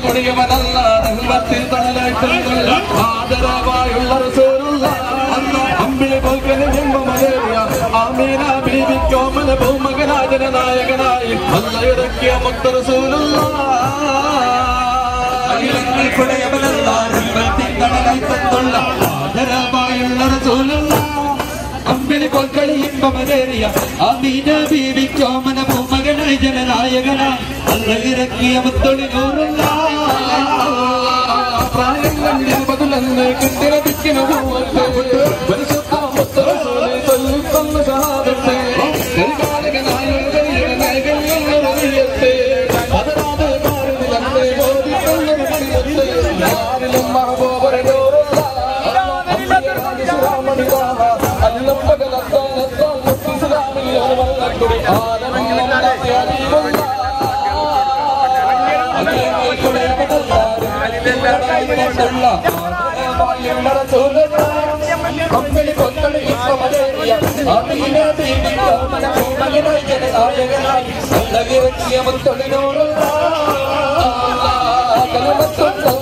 കൊടിയവനല്ല റഹ്മത്തിൽ തണലായിട്ടുള്ള ആദരവായുള്ള റസൂലുള്ള അമ്പിളി പോൽക്കന് ജന്മമലേറിയ ആമീന ബീവിക്കോമന ഭൂമകനാജന നായകനായി അല്ല ഇറക്കിയ മുത്ത റസൂലുള്ള. കൊടയവനല്ല റഹ്മത്തിൻ തണലായി തന്നുള്ള ആദരവായുള്ള റസൂലുള്ള അമ്പിളി കൊൽക്കളി ഇമ്പമലേറിയ അമീന ബീവി ചോമന പൂമകനായി ജനനായകനായി അല്ലകിറക്കിയ മുത്തൊളി നൂറുള്ള പ്രായം కొత్తడి కొత్తడి విశ్వమలేరియ నోరు కలమత్తుందో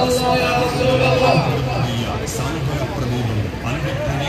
Alexander Prabhu, unhit